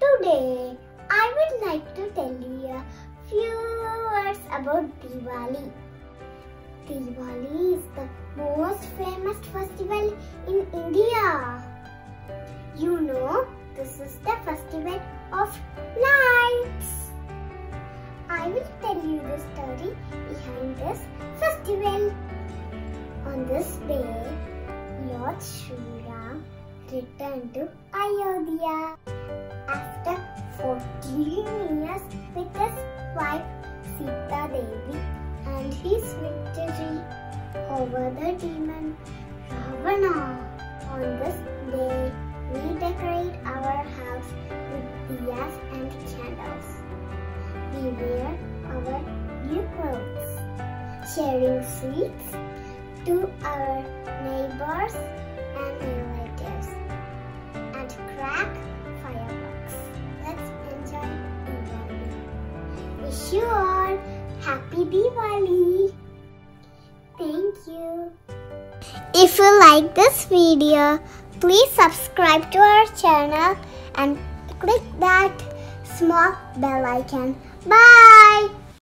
Today, I would like to tell you a few words about Diwali. Diwali is the most famous festival in India. You know, this is the festival of lights. I will tell you the story behind this festival. On this day, Lord Shriram returned to Ayodhya after 14 years with his wife Sita Devi and his victory over the demon Ravana. On this day, we decorate our house with diyas and candles. We wear our new clothes, sharing sweets to our neighbors Wish you all happy Diwali. Thank you. If you like this video, please subscribe to our channel and click that small bell icon. Bye.